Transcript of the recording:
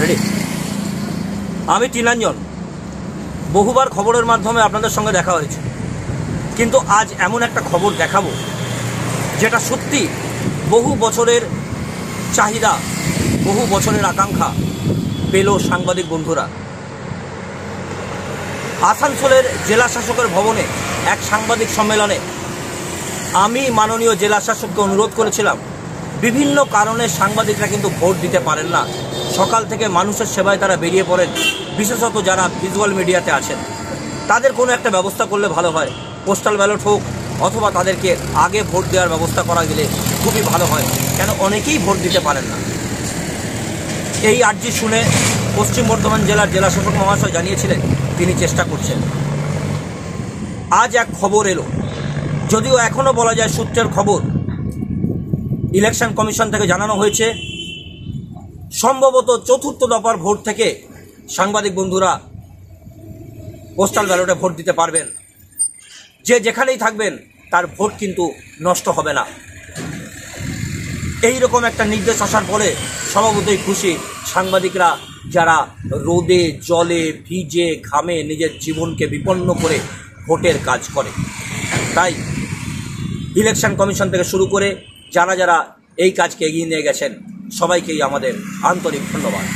Ready আমি টিনাঞ্জন বহুবার খবরের মাধ্যমে আপনাদের সঙ্গে দেখা হয়েছে। কিন্তু আজ এমন একটা খবর দেখাবো, যেটা সত্যি বহু বছরের চাহিদা, বহু বছরের আকাঙ্ক্ষা পেল সাংবাদিক বন্ধুরা। আসানসোলের জেলা শাসকের ভবনে এক সাংবাদিক সম্মেলনে আমি মাননীয় জেলা শাসককে অনুরোধ করেছিলাম বিভিন্ন কারণে সাংবাদিকরা কিন্তু ভোট দিতে পারেন না। সকাল থেকে মানুষের সেবায় তারা বেরিয়ে পড়েন, বিশেষত যারা ভিজুয়াল মিডিয়াতে আছেন। তাদের কোনো একটা ব্যবস্থা করলে ভালো হয় পোস্টাল ব্যালট হোক, অথবা তাদেরকে আগে ভোট দেওয়ার ব্যবস্থা করা গেলে খুবই ভালো হয়। কেন অনেকেই ভোট দিতে পারেন না। এই আর্জি শুনে পশ্চিম বর্ধমান জেলার জেলা শাসক মহাশয় জানিয়েছিলেন, তিনি চেষ্টা করছেন। আজ এক খবর এলো। যদিও এখনও বলা যায় সূত্রের খবর ইলেকশন কমিশন থেকে জানানো হয়েছে, সম্ভবত চতুর্থ দফার ভোট থেকে সাংবাদিক বন্ধুরা পোস্টাল ব্যালটে ভোট দিতে পারবেন। যে যেখানেই থাকবেন, তার ভোট কিন্তু নষ্ট হবে না। এই রকম একটা নির্দেশ আসার পরে স্বভাবতই খুশি সাংবাদিকরা যারা রোদে, জলে, ভিজে, ঘামে নিজের জীবনকে বিপন্ন করে ভোটের কাজ করে। তাই ইলেকশন কমিশন থেকে শুরু করে যারা যারা এই কাজকে এগিয়ে নিয়ে গেছেন সবাইকেই আমাদের আন্তরিক ধন্যবাদ।